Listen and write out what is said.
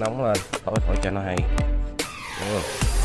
nóng lên tối thổi cho nó hay. Đúng không?